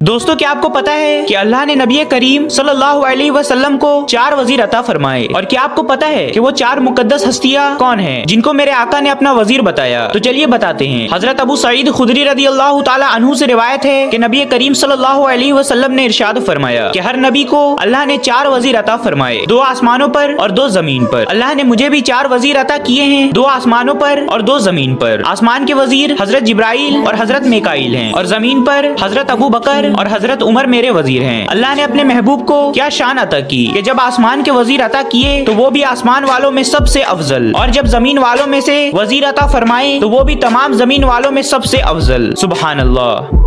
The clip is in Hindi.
दोस्तों, क्या आपको पता है कि अल्लाह ने नबी करीम सल्लल्लाहु अलैहि वसल्लम को चार वज़ीर अता फरमाए? और क्या आपको पता है कि वो चार मुकद्दस हस्तियाँ कौन हैं, जिनको मेरे आका ने अपना वज़ीर बताया? तो चलिए बताते हैं। हज़रत अबू सईद खुदरी रदी अल्लाह तहु से रिवायत है कि नबी करीम सल्लल्लाहु अलैहि वसल्लम ने इरशाद फरमाया कि हर नबी को अल्लाह ने चार वज़ीर अता फरमाए, दो आसमानों पर और दो ज़मीन पर। अल्लाह ने मुझे भी चार वज़ीर अता किए हैं, दो आसमानों पर और दो ज़मीन पर। आसमान के वज़ीर हज़रत जिब्राइल और हज़रत मेकाइल है और ज़मीन पर हज़रत अबू बकर और हज़रत उमर मेरे वज़ीर हैं। अल्लाह ने अपने महबूब को क्या शान अता की? कि जब आसमान के वज़ीर अता किए तो वो भी आसमान वालों में सबसे अफजल। और जब ज़मीन वालों में से वज़ीर अता फरमाए तो वो भी तमाम ज़मीन वालों में सबसे अफजल। सुबहान अल्लाह